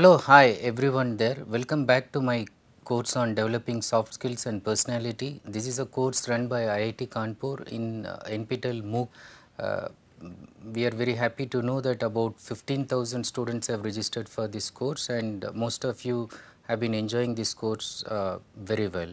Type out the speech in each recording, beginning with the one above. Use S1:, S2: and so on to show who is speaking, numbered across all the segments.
S1: Hello, hi everyone there. Welcome back to my course on developing soft skills and personality. This is a course run by IIT Kanpur in uh, NPTEL MOOC. Uh, we are very happy to know that about 15,000 students have registered for this course and most of you have been enjoying this course uh, very well.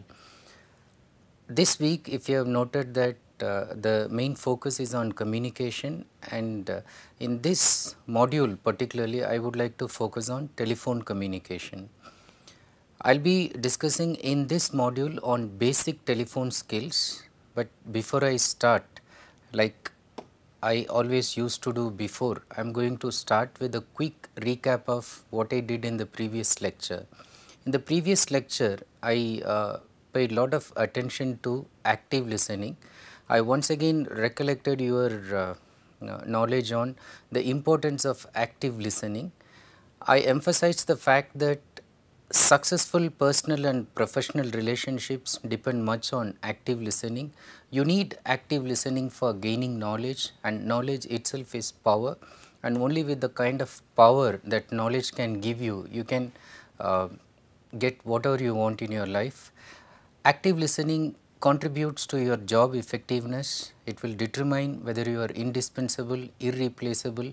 S1: This week, if you have noted that the main focus is on communication and uh, in this module particularly I would like to focus on telephone communication. I will be discussing in this module on basic telephone skills, but before I start like I always used to do before, I am going to start with a quick recap of what I did in the previous lecture. In the previous lecture, I uh, paid lot of attention to active listening I once again recollected your uh, knowledge on the importance of active listening. I emphasized the fact that successful personal and professional relationships depend much on active listening. You need active listening for gaining knowledge and knowledge itself is power and only with the kind of power that knowledge can give you, you can uh, get whatever you want in your life. Active listening contributes to your job effectiveness, it will determine whether you are indispensable, irreplaceable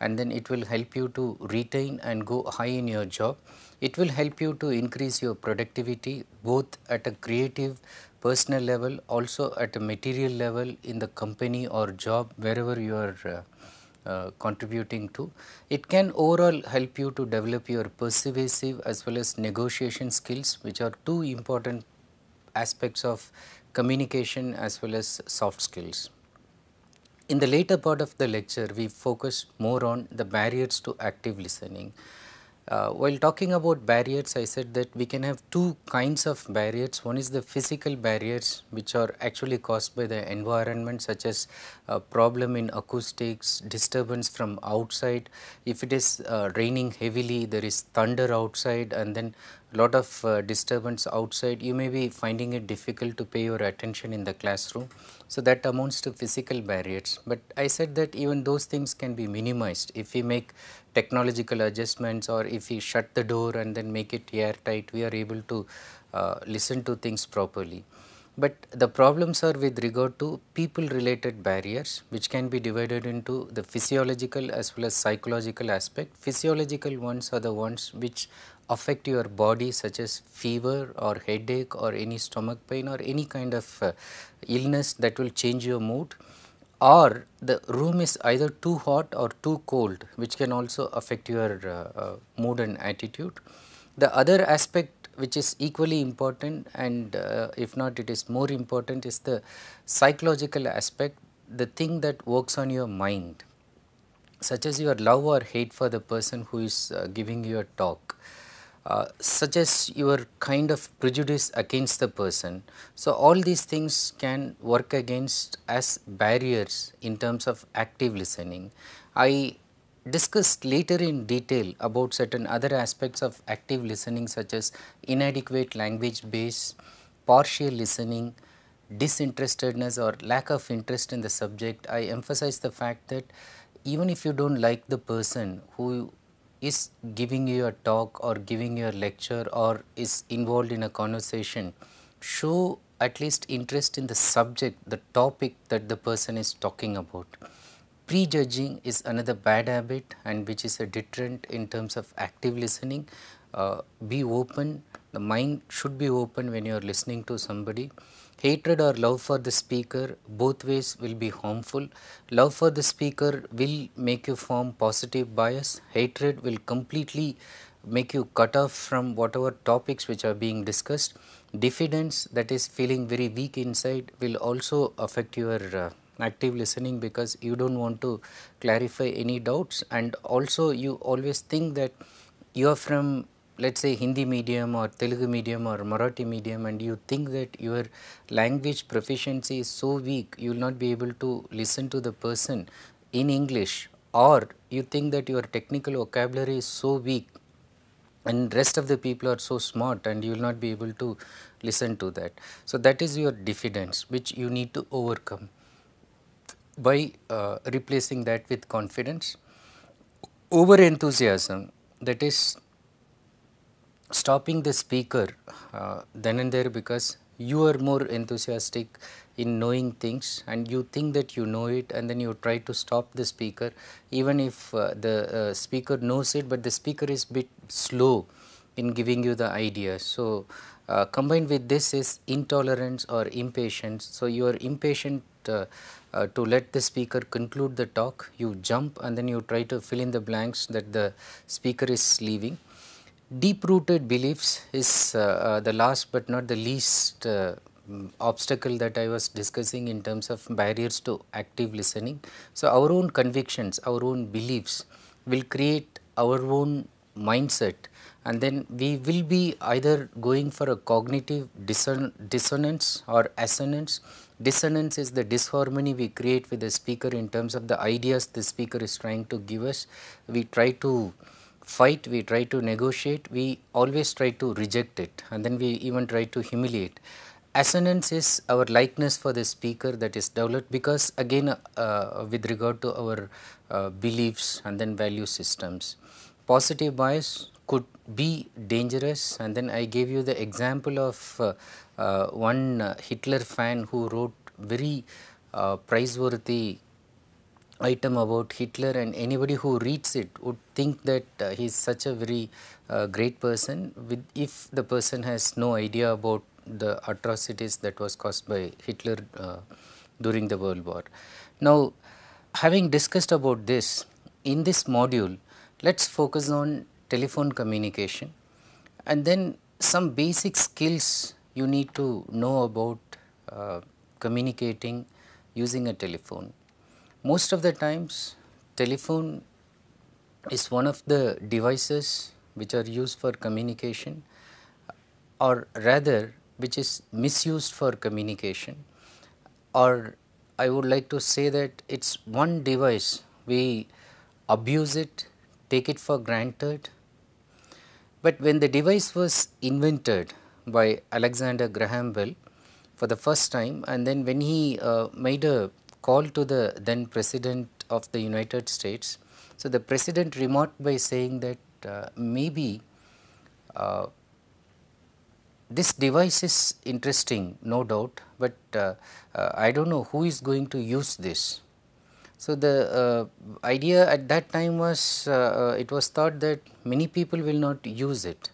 S1: and then it will help you to retain and go high in your job. It will help you to increase your productivity both at a creative personal level also at a material level in the company or job wherever you are uh, uh, contributing to. It can overall help you to develop your persuasive as well as negotiation skills which are two important aspects of communication as well as soft skills. In the later part of the lecture, we focused more on the barriers to active listening. Uh, while talking about barriers, I said that we can have two kinds of barriers. One is the physical barriers, which are actually caused by the environment, such as a problem in acoustics, disturbance from outside. If it is uh, raining heavily, there is thunder outside, and then lot of uh, disturbance outside, you may be finding it difficult to pay your attention in the classroom. So, that amounts to physical barriers, but I said that even those things can be minimized if we make technological adjustments or if we shut the door and then make it airtight, we are able to uh, listen to things properly. But the problems are with regard to people related barriers which can be divided into the physiological as well as psychological aspect. Physiological ones are the ones which affect your body such as fever or headache or any stomach pain or any kind of uh, illness that will change your mood or the room is either too hot or too cold which can also affect your uh, uh, mood and attitude. The other aspect which is equally important and uh, if not it is more important is the psychological aspect the thing that works on your mind such as your love or hate for the person who is uh, giving you a talk uh, such as your kind of prejudice against the person. So, all these things can work against as barriers in terms of active listening. I discussed later in detail about certain other aspects of active listening such as inadequate language base, partial listening, disinterestedness or lack of interest in the subject. I emphasize the fact that even if you do not like the person who is giving you a talk or giving you a lecture or is involved in a conversation, show at least interest in the subject, the topic that the person is talking about. Prejudging is another bad habit and which is a deterrent in terms of active listening. Uh, be open, the mind should be open when you are listening to somebody hatred or love for the speaker both ways will be harmful. Love for the speaker will make you form positive bias, hatred will completely make you cut off from whatever topics which are being discussed. Diffidence that is feeling very weak inside will also affect your uh, active listening because you do not want to clarify any doubts and also you always think that you are from let's say Hindi medium or Telugu medium or Marathi medium and you think that your language proficiency is so weak, you will not be able to listen to the person in English or you think that your technical vocabulary is so weak and rest of the people are so smart and you will not be able to listen to that. So, that is your diffidence which you need to overcome by uh, replacing that with confidence. Over enthusiasm that is stopping the speaker uh, then and there because you are more enthusiastic in knowing things and you think that you know it and then you try to stop the speaker even if uh, the uh, speaker knows it but the speaker is bit slow in giving you the idea. So, uh, combined with this is intolerance or impatience. So, you are impatient uh, uh, to let the speaker conclude the talk, you jump and then you try to fill in the blanks that the speaker is leaving. Deep rooted beliefs is uh, uh, the last but not the least uh, mm, obstacle that I was discussing in terms of barriers to active listening. So, our own convictions, our own beliefs will create our own mindset and then we will be either going for a cognitive disson dissonance or assonance. Dissonance is the disharmony we create with the speaker in terms of the ideas the speaker is trying to give us. We try to fight, we try to negotiate, we always try to reject it and then we even try to humiliate. Assonance is our likeness for the speaker that is developed because again uh, with regard to our uh, beliefs and then value systems. Positive bias could be dangerous and then I gave you the example of uh, uh, one Hitler fan who wrote very uh, praiseworthy item about Hitler and anybody who reads it would think that uh, he is such a very uh, great person with if the person has no idea about the atrocities that was caused by Hitler during the world war. Now having discussed about this in this module let us focus on telephone communication and then some basic skills you need to know about uh, communicating using a telephone. Most of the times telephone is one of the devices which are used for communication or rather which is misused for communication. Or I would like to say that it is one device we abuse it, take it for granted. But when the device was invented by Alexander Graham Bell for the first time and then when he uh, made a call to the then president of the United States. So, the president remarked by saying that uh, maybe uh, this device is interesting no doubt, but uh, uh, I do not know who is going to use this. So, the uh, idea at that time was uh, it was thought that many people will not use it,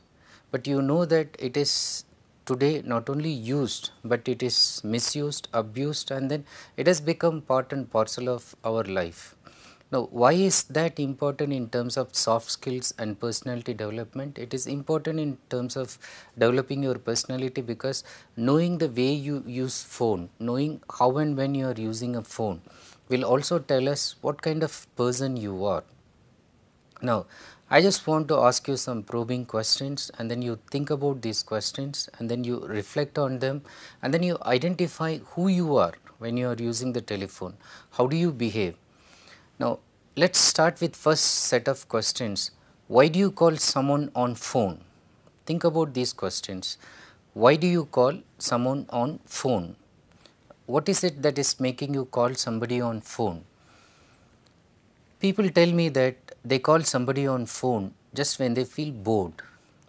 S1: but you know that it is today not only used, but it is misused, abused and then it has become part and parcel of our life. Now, why is that important in terms of soft skills and personality development? It is important in terms of developing your personality because knowing the way you use phone, knowing how and when you are using a phone, will also tell us what kind of person you are. Now, I just want to ask you some probing questions and then you think about these questions and then you reflect on them and then you identify who you are when you are using the telephone. How do you behave? Now, let us start with first set of questions. Why do you call someone on phone? Think about these questions. Why do you call someone on phone? what is it that is making you call somebody on phone? People tell me that they call somebody on phone just when they feel bored.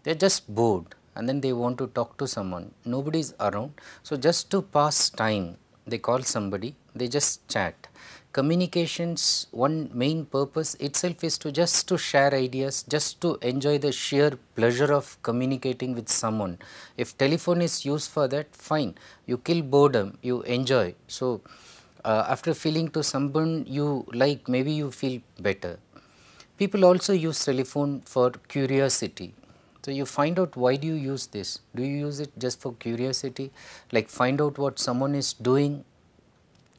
S1: They are just bored and then they want to talk to someone. Nobody is around. So, just to pass time, they call somebody, they just chat communications one main purpose itself is to just to share ideas just to enjoy the sheer pleasure of communicating with someone if telephone is used for that fine you kill boredom you enjoy so uh, after feeling to someone you like maybe you feel better people also use telephone for curiosity. So you find out why do you use this? Do you use it just for curiosity? Like find out what someone is doing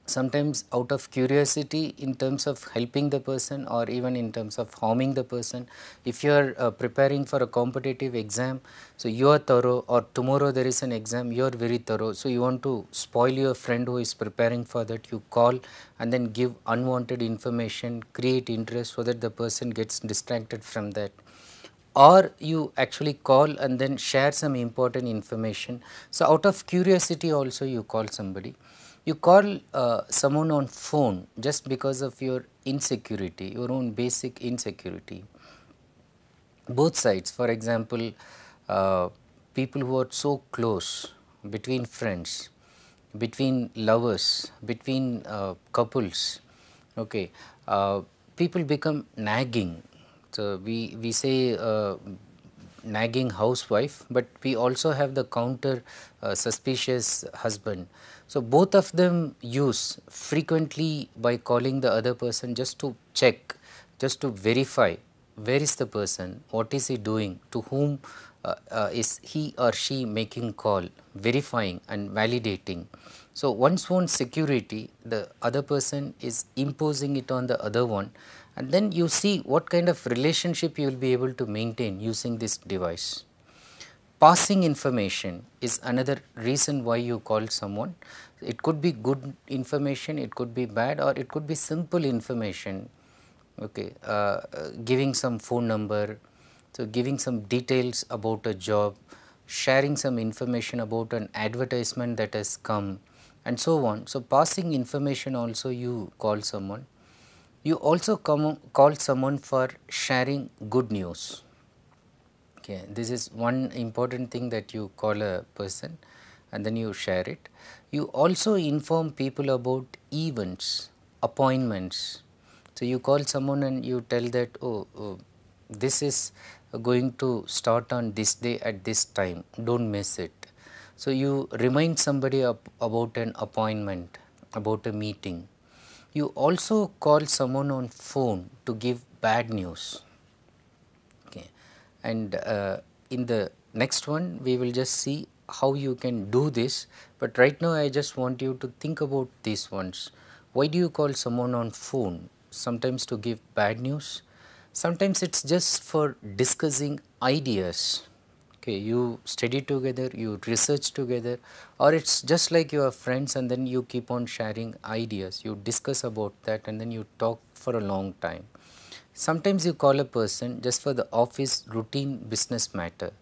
S1: sometimes out of curiosity in terms of helping the person or even in terms of harming the person. If you are uh, preparing for a competitive exam, so you are thorough or tomorrow there is an exam, you are very thorough. So, you want to spoil your friend who is preparing for that, you call and then give unwanted information, create interest so that the person gets distracted from that or you actually call and then share some important information. So, out of curiosity also you call somebody you call uh, someone on phone just because of your insecurity, your own basic insecurity. Both sides, for example, uh, people who are so close between friends, between lovers, between uh, couples, okay, uh, people become nagging. So, we, we say uh, nagging housewife, but we also have the counter uh, suspicious husband. So, both of them use frequently by calling the other person just to check, just to verify where is the person, what is he doing, to whom uh, uh, is he or she making call, verifying and validating. So, one's own security, the other person is imposing it on the other one and then you see what kind of relationship you will be able to maintain using this device. Passing information is another reason why you call someone. It could be good information, it could be bad or it could be simple information, okay, uh, giving some phone number, so giving some details about a job, sharing some information about an advertisement that has come and so on. So, passing information also you call someone you also come, call someone for sharing good news. Okay, this is one important thing that you call a person and then you share it. You also inform people about events, appointments. So, you call someone and you tell that, oh, oh this is going to start on this day at this time, do not miss it. So, you remind somebody about an appointment, about a meeting you also call someone on phone to give bad news. And uh, in the next one we will just see how you can do this, but right now I just want you to think about these ones. Why do you call someone on phone? Sometimes to give bad news, sometimes it is just for discussing ideas. Okay you study together you research together or it's just like you are friends and then you keep on sharing ideas. You discuss about that and then you talk for a long time sometimes you call a person just for the office routine business matter.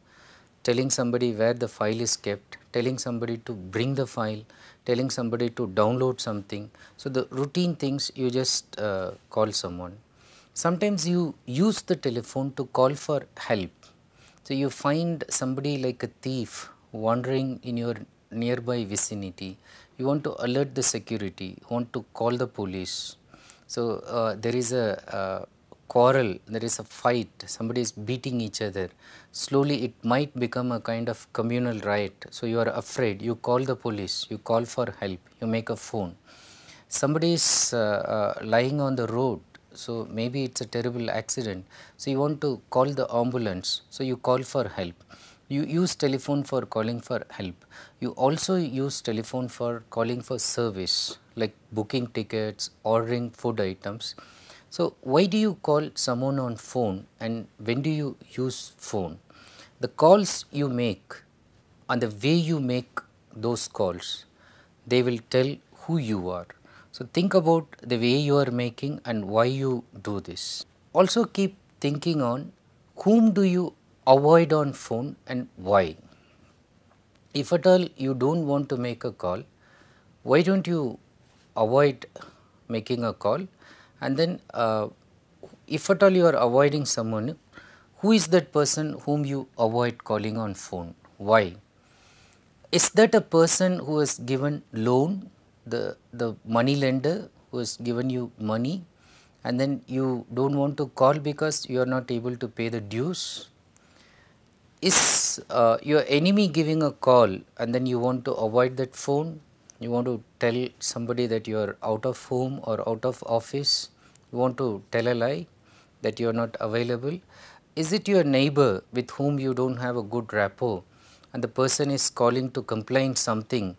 S1: Telling somebody where the file is kept telling somebody to bring the file telling somebody to download something. So the routine things you just uh, call someone. Sometimes you use the telephone to call for help. So, you find somebody like a thief wandering in your nearby vicinity, you want to alert the security, you want to call the police. So, uh, there is a uh, quarrel, there is a fight, somebody is beating each other. Slowly it might become a kind of communal riot. So, you are afraid, you call the police, you call for help, you make a phone. Somebody is uh, uh lying on the road, so maybe it's a terrible accident so you want to call the ambulance so you call for help you use telephone for calling for help you also use telephone for calling for service like booking tickets ordering food items so why do you call someone on phone and when do you use phone the calls you make and the way you make those calls they will tell who you are so, think about the way you are making and why you do this. Also keep thinking on whom do you avoid on phone and why. If at all you do not want to make a call, why do not you avoid making a call and then uh, if at all you are avoiding someone, who is that person whom you avoid calling on phone? Why? Is that a person who has given loan the, the money lender who has given you money and then you do not want to call because you are not able to pay the dues? Is uh, your enemy giving a call and then you want to avoid that phone? You want to tell somebody that you are out of home or out of office? You want to tell a lie that you are not available? Is it your neighbor with whom you do not have a good rapport and the person is calling to complain something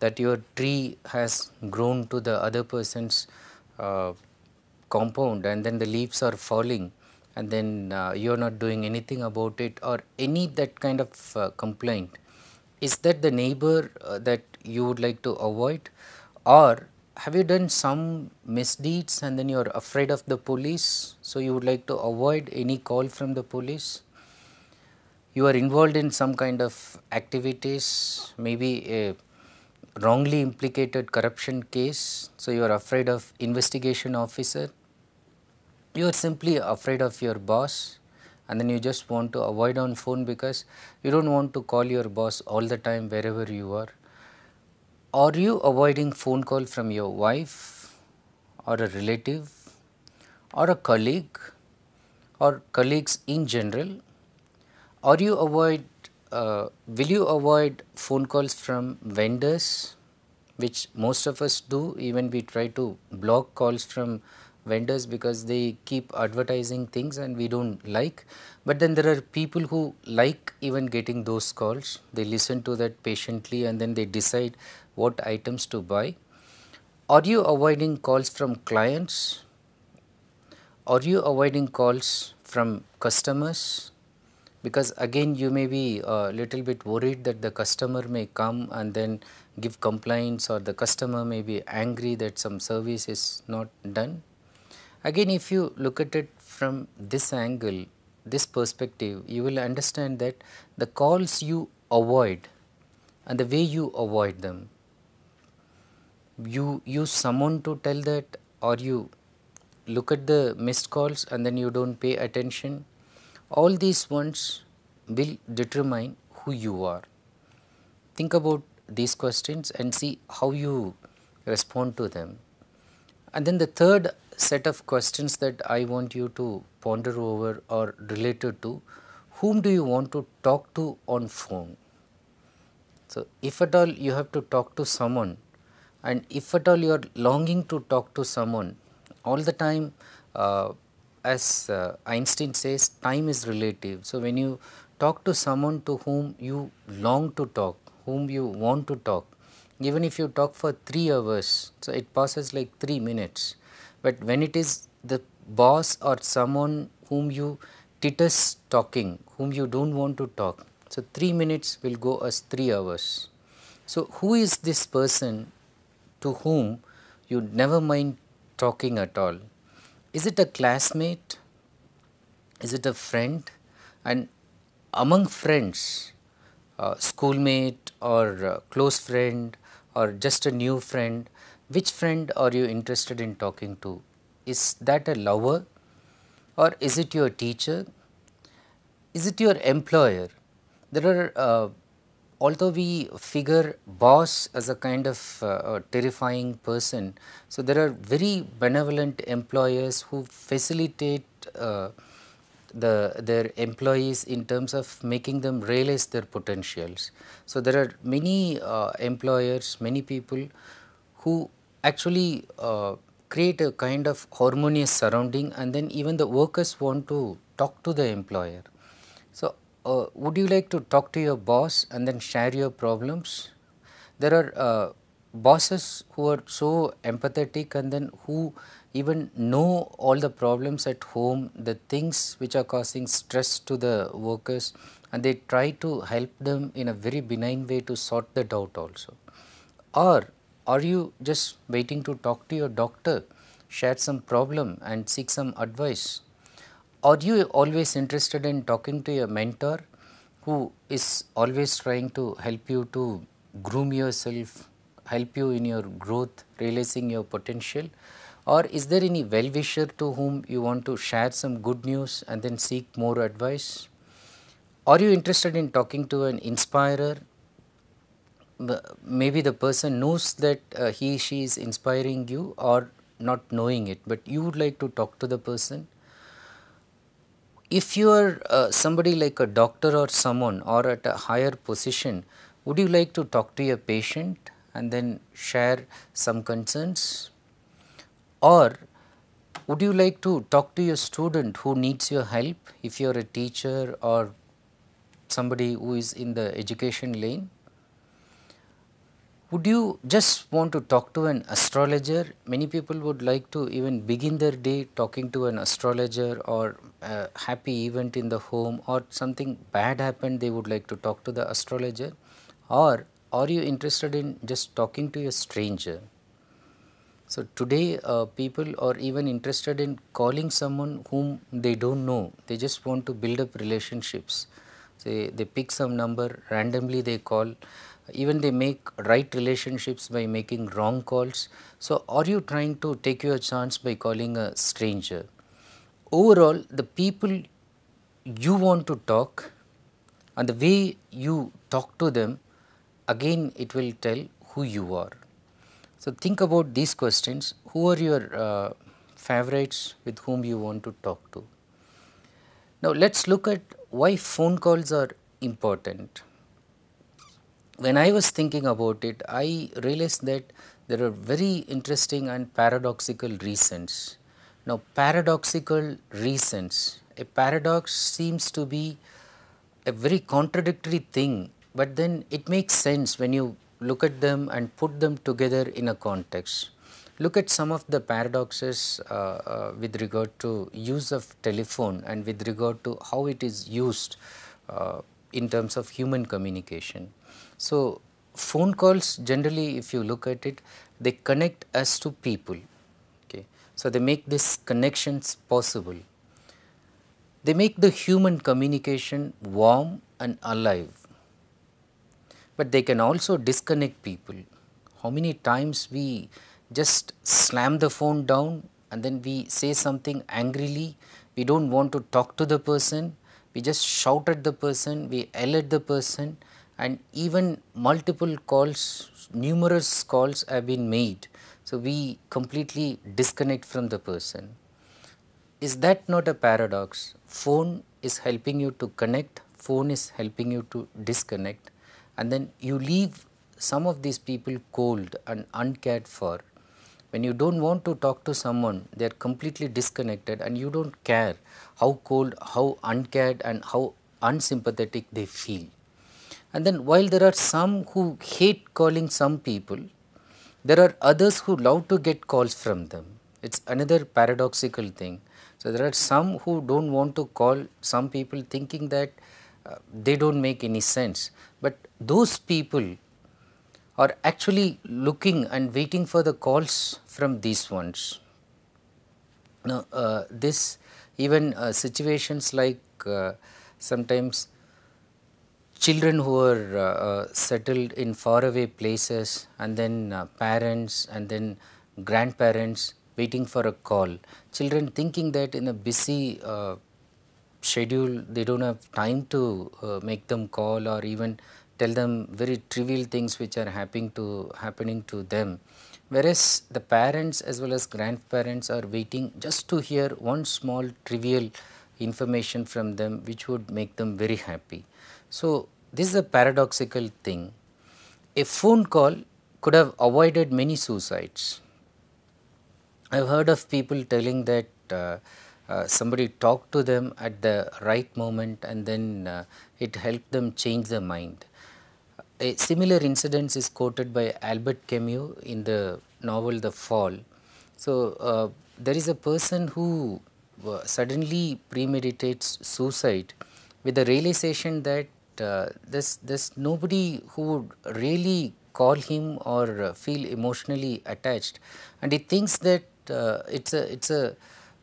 S1: that your tree has grown to the other person's uh, compound and then the leaves are falling and then uh, you are not doing anything about it or any that kind of uh, complaint is that the neighbor uh, that you would like to avoid? Or have you done some misdeeds and then you are afraid of the police so you would like to avoid any call from the police? You are involved in some kind of activities maybe a wrongly implicated corruption case so you are afraid of investigation officer. You are simply afraid of your boss and then you just want to avoid on phone because you don't want to call your boss all the time wherever you are are you avoiding phone call from your wife or a relative or a colleague or colleagues in general? Or you avoid uh, will you avoid phone calls from vendors which most of us do? Even we try to block calls from vendors because they keep advertising things and we don't like. But then there are people who like even getting those calls. They listen to that patiently and then they decide what items to buy. Are you avoiding calls from clients? Are you avoiding calls from customers? Because again you may be a little bit worried that the customer may come and then give complaints or the customer may be angry that some service is not done. Again if you look at it from this angle, this perspective, you will understand that the calls you avoid and the way you avoid them, you use someone to tell that or you look at the missed calls and then you don't pay attention, all these ones will determine who you are. Think about these questions and see how you respond to them. And then the third set of questions that I want you to ponder over are related to whom do you want to talk to on phone. So, if at all you have to talk to someone and if at all you are longing to talk to someone all the time uh, as uh, Einstein says time is relative. So, when you talk to someone to whom you long to talk, whom you want to talk, even if you talk for 3 hours, so it passes like 3 minutes but when it is the boss or someone whom you titus talking, whom you do not want to talk, so 3 minutes will go as 3 hours. So, who is this person to whom you never mind talking at all? Is it a classmate? Is it a friend? And among friends, uh, schoolmate or uh, close friend or just a new friend, which friend are you interested in talking to? Is that a lover or is it your teacher? Is it your employer? There are, uh, although we figure boss as a kind of uh, a terrifying person, so there are very benevolent employers who facilitate uh, the their employees in terms of making them realize their potentials. So, there are many uh, employers, many people who actually uh, create a kind of harmonious surrounding and then even the workers want to talk to the employer. So, uh, would you like to talk to your boss and then share your problems? There are uh, bosses who are so empathetic and then who even know all the problems at home, the things which are causing stress to the workers and they try to help them in a very benign way to sort that out also. Or are you just waiting to talk to your doctor, share some problem and seek some advice? Are you always interested in talking to your mentor who is always trying to help you to groom yourself, help you in your growth, realizing your potential? Or is there any well wisher to whom you want to share some good news and then seek more advice? Are you interested in talking to an inspirer maybe the person knows that uh, he she is inspiring you or not knowing it but you would like to talk to the person if you are uh, somebody like a doctor or someone or at a higher position would you like to talk to your patient and then share some concerns? Or would you like to talk to your student who needs your help if you are a teacher or somebody who is in the education lane Would you just want to talk to an astrologer? Many people would like to even begin their day talking to an astrologer or a happy event in the home or something bad happened, they would like to talk to the astrologer. Or are you interested in just talking to a stranger? So, today uh, people are even interested in calling someone whom they don't know, they just want to build up relationships. Say they pick some number, randomly they call, even they make right relationships by making wrong calls. So, are you trying to take your chance by calling a stranger? Overall, the people you want to talk and the way you talk to them, again it will tell who you are. So, think about these questions who are your uh, favorites with whom you want to talk to. Now, let us look at why phone calls are important. When I was thinking about it, I realized that there are very interesting and paradoxical reasons. Now, paradoxical reasons, a paradox seems to be a very contradictory thing, but then it makes sense when you look at them and put them together in a context. Look at some of the paradoxes uh, uh, with regard to use of telephone and with regard to how it is used uh, in terms of human communication. So, phone calls generally if you look at it they connect us to people okay so they make these connections possible they make the human communication warm and alive but they can also disconnect people. How many times we just slam the phone down and then we say something angrily, we do not want to talk to the person, we just shout at the person, we at the person and even multiple calls, numerous calls have been made. So, we completely disconnect from the person. Is that not a paradox? Phone is helping you to connect, phone is helping you to disconnect and then you leave some of these people cold and uncared for. When you don't want to talk to someone, they are completely disconnected and you don't care how cold, how uncared and how unsympathetic they feel. And then while there are some who hate calling some people, there are others who love to get calls from them. It's another paradoxical thing. So there are some who don't want to call some people thinking that uh, they don't make any sense. But those people are actually looking and waiting for the calls from these ones. Now, uh, this even uh, situations like uh, sometimes children who are uh, uh, settled in faraway places and then uh, parents and then grandparents waiting for a call. Children thinking that in a busy schedule they do not have time to make them call or even tell them very trivial things which are happening to happening to them. Whereas the parents as well as grandparents are waiting just to hear one small trivial information from them which would make them very happy. So this is a paradoxical thing. A phone call could have avoided many suicides. I have heard of people telling that uh, uh, somebody talked to them at the right moment and then uh, it helped them change their mind a similar incident is quoted by Albert Camus in the novel The Fall. So, uh, there is a person who uh, suddenly premeditates suicide with the realization that uh, there's, there's nobody who would really call him or uh, feel emotionally attached and he thinks that uh, it's a, it's a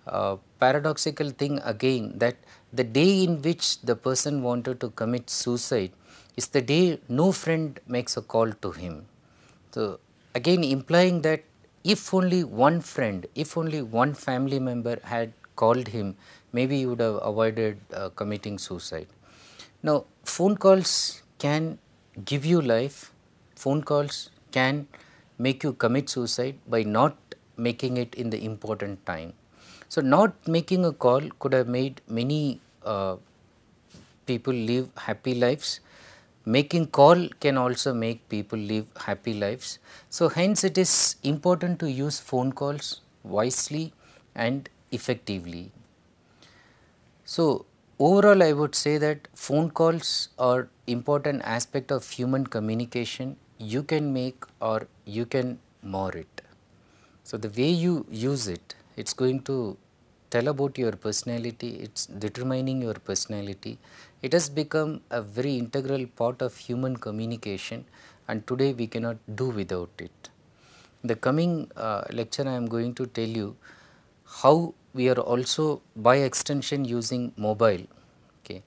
S1: uh, paradoxical thing again that the day in which the person wanted to commit suicide is the day no friend makes a call to him. So, again implying that if only one friend, if only one family member had called him, maybe he would have avoided uh, committing suicide. Now, phone calls can give you life, phone calls can make you commit suicide by not making it in the important time. So, not making a call could have made many uh, people live happy lives making call can also make people live happy lives. So, hence it is important to use phone calls wisely and effectively. So, overall I would say that phone calls are important aspect of human communication you can make or you can more it. So, the way you use it, it is going to tell about your personality, it is determining your personality. It has become a very integral part of human communication and today we cannot do without it. The coming uh, lecture I am going to tell you how we are also by extension using mobile okay.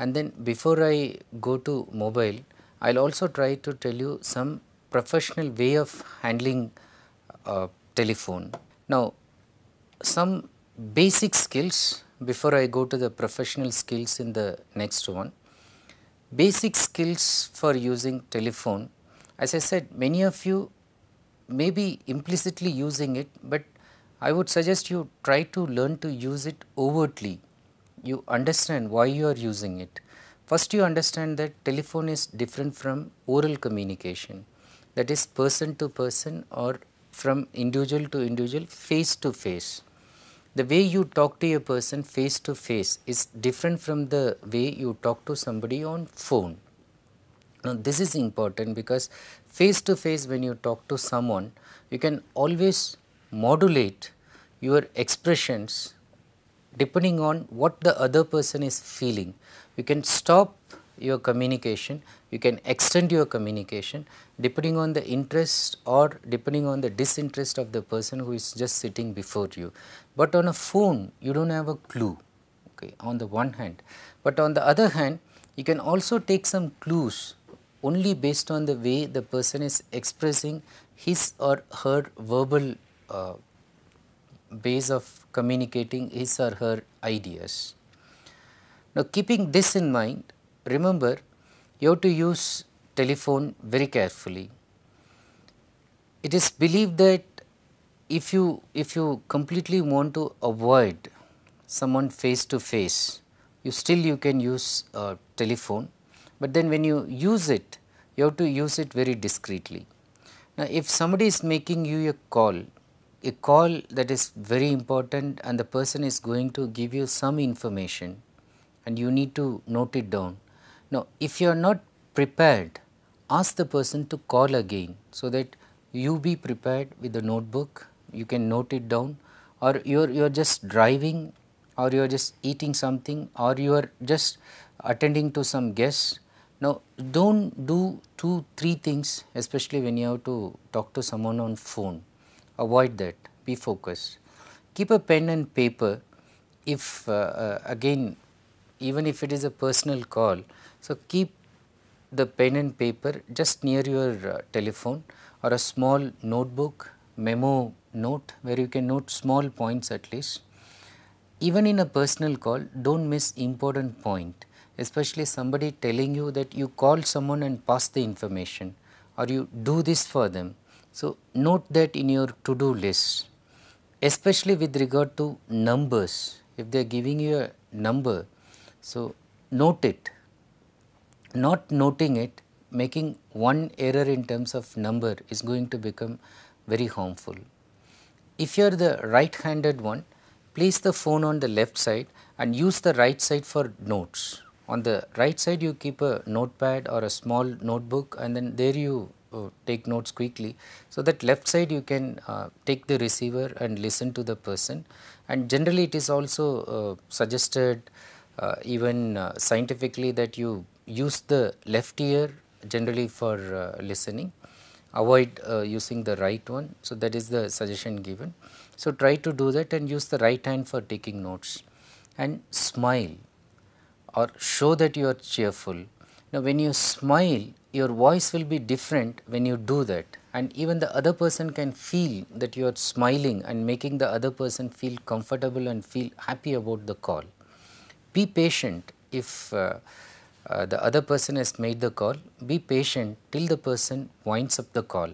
S1: and then before I go to mobile I will also try to tell you some professional way of handling uh, telephone. Now some basic skills before I go to the professional skills in the next one. Basic skills for using telephone as I said many of you may be implicitly using it, but I would suggest you try to learn to use it overtly. You understand why you are using it. First you understand that telephone is different from oral communication that is person to person or from individual to individual face to face. The way you talk to a person face to face is different from the way you talk to somebody on phone. Now this is important because face to face when you talk to someone you can always modulate your expressions depending on what the other person is feeling. You can stop your communication, you can extend your communication depending on the interest or depending on the disinterest of the person who is just sitting before you. But on a phone you do not have a clue okay, on the one hand, but on the other hand you can also take some clues only based on the way the person is expressing his or her verbal uh, ways of communicating his or her ideas. Now, keeping this in mind, remember you have to use telephone very carefully. It is believed that if you if you completely want to avoid someone face to face, you still you can use telephone, but then when you use it, you have to use it very discreetly. Now, if somebody is making you a call, a call that is very important and the person is going to give you some information and you need to note it down. Now, if you are not prepared, ask the person to call again so that you be prepared with the notebook, you can note it down or you are, you are just driving or you are just eating something or you are just attending to some guests. Now, do not do two, three things especially when you have to talk to someone on phone avoid that, be focused. Keep a pen and paper if uh, uh, again even if it is a personal call. So, keep the pen and paper just near your uh, telephone or a small notebook, memo note where you can note small points at least. Even in a personal call, do not miss important point, especially somebody telling you that you call someone and pass the information or you do this for them. So, note that in your to do list, especially with regard to numbers, if they are giving you a number, so note it, not noting it, making one error in terms of number is going to become very harmful. If you are the right handed one, place the phone on the left side and use the right side for notes. On the right side you keep a notepad or a small notebook and then there you uh, take notes quickly. So, that left side you can uh, take the receiver and listen to the person and generally it is also uh, suggested uh, even uh, scientifically that you use the left ear generally for uh, listening avoid using the right one. So, that is the suggestion given. So, try to do that and use the right hand for taking notes and smile or show that you are cheerful. Now, when you smile your voice will be different when you do that and even the other person can feel that you are smiling and making the other person feel comfortable and feel happy about the call. Be patient if uh, uh, the other person has made the call, be patient till the person winds up the call.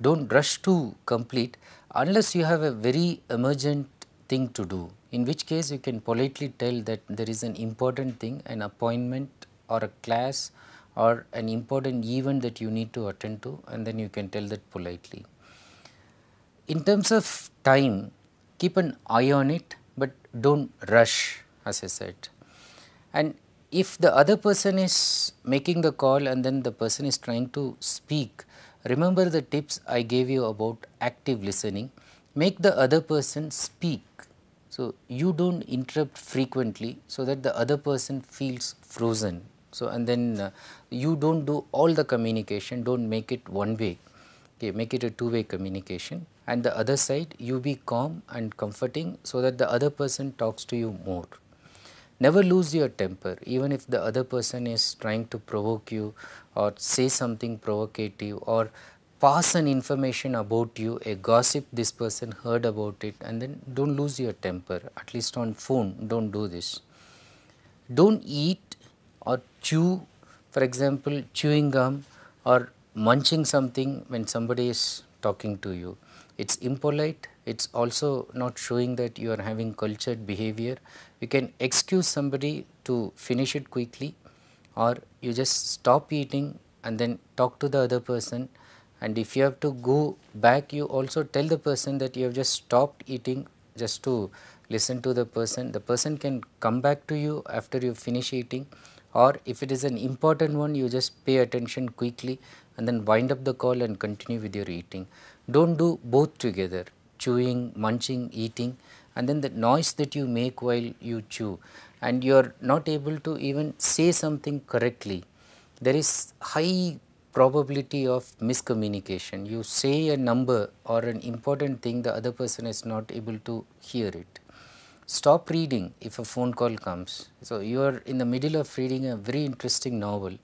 S1: Do not rush to complete unless you have a very emergent thing to do, in which case you can politely tell that there is an important thing, an appointment or a class or an important event that you need to attend to and then you can tell that politely. In terms of time, keep an eye on it, but do not rush as I said. And if the other person is making the call and then the person is trying to speak, remember the tips I gave you about active listening. Make the other person speak. So, you do not interrupt frequently so that the other person feels frozen. So, and then uh, you do not do all the communication, do not make it one way, okay, make it a two way communication and the other side you be calm and comforting so that the other person talks to you more. Never lose your temper even if the other person is trying to provoke you or say something provocative or pass an information about you, a gossip this person heard about it and then do not lose your temper at least on phone do not do this. Do not eat or chew for example chewing gum or munching something when somebody is talking to you. It is impolite, it is also not showing that you are having cultured behavior. You can excuse somebody to finish it quickly or you just stop eating and then talk to the other person and if you have to go back you also tell the person that you have just stopped eating just to listen to the person. The person can come back to you after you finish eating or if it is an important one you just pay attention quickly and then wind up the call and continue with your eating. Do not do both together chewing, munching, eating and then the noise that you make while you chew and you are not able to even say something correctly. There is high probability of miscommunication. You say a number or an important thing the other person is not able to hear it. Stop reading if a phone call comes. So, you are in the middle of reading a very interesting novel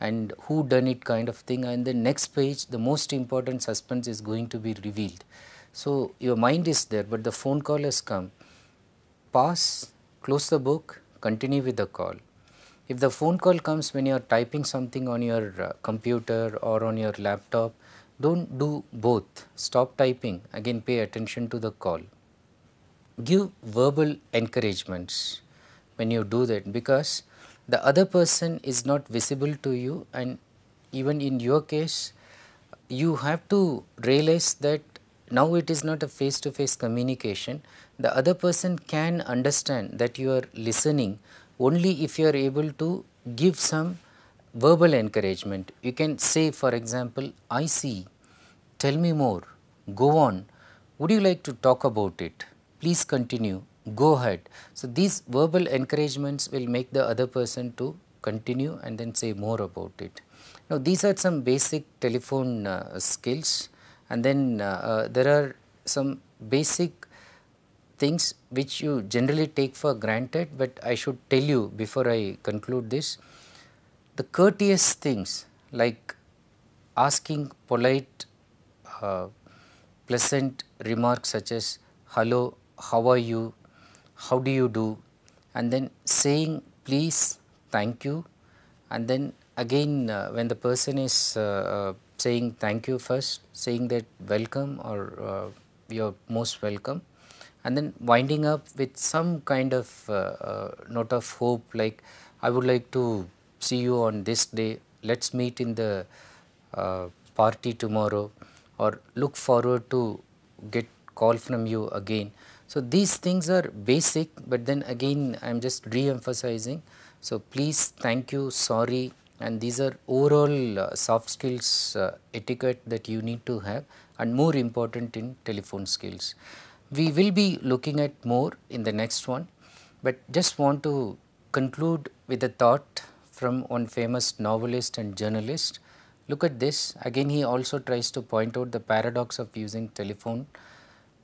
S1: and who done it kind of thing and the next page the most important suspense is going to be revealed. So, your mind is there, but the phone call has come. Pause, close the book, continue with the call. If the phone call comes when you are typing something on your uh, computer or on your laptop, do not do both. Stop typing, again pay attention to the call. Give verbal encouragements when you do that because the other person is not visible to you and even in your case you have to realize that now it is not a face to face communication. The other person can understand that you are listening only if you are able to give some verbal encouragement. You can say for example i see. Tell me more. Go on. Would you like to talk about it? Please continue go ahead. So, these verbal encouragements will make the other person to continue and then say more about it. Now, these are some basic telephone uh, skills and then uh, uh, there are some basic things which you generally take for granted, but I should tell you before I conclude this. The courteous things like asking polite, uh, pleasant remarks such as hello, how are you, how do you do? And then saying please, thank you. And then again uh, when the person is uh, uh, saying thank you first, saying that welcome or uh, you are most welcome. And then winding up with some kind of uh, note of hope like I would like to see you on this day, let us meet in the party tomorrow or look forward to get call from you again. So, these things are basic, but then again I am just re-emphasizing. So, please thank you, sorry and these are overall uh, soft skills uh, etiquette that you need to have and more important in telephone skills. We will be looking at more in the next one, but just want to conclude with a thought from one famous novelist and journalist. Look at this again he also tries to point out the paradox of using telephone.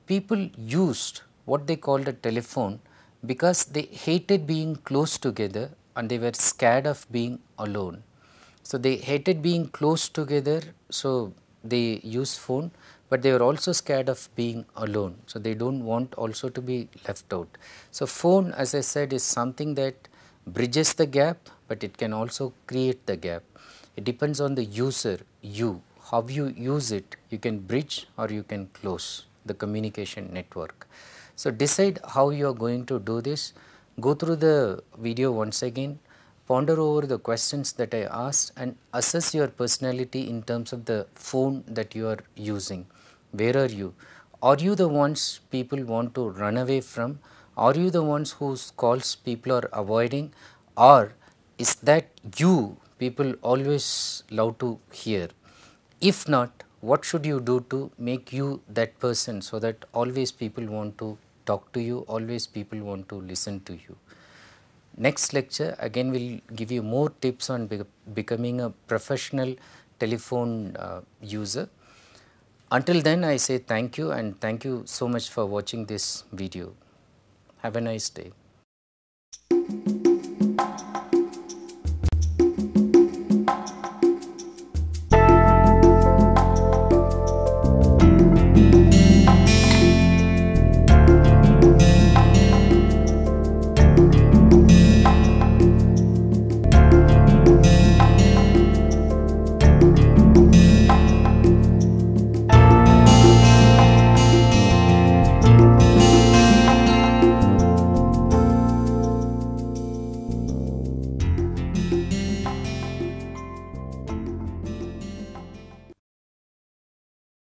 S1: People used what they called a telephone because they hated being close together and they were scared of being alone. So, they hated being close together, so they use phone, but they were also scared of being alone. So, they do not want also to be left out. So, phone as I said is something that bridges the gap, but it can also create the gap. It depends on the user, you, how you use it, you can bridge or you can close the communication network. So, decide how you are going to do this, go through the video once again, ponder over the questions that I asked and assess your personality in terms of the phone that you are using. Where are you? Are you the ones people want to run away from? Are you the ones whose calls people are avoiding? Or is that you people always love to hear? If not, what should you do to make you that person so that always people want to talk to you, always people want to listen to you. Next lecture again we will give you more tips on be becoming a professional telephone uh, user. Until then I say thank you and thank you so much for watching this video. Have a nice day.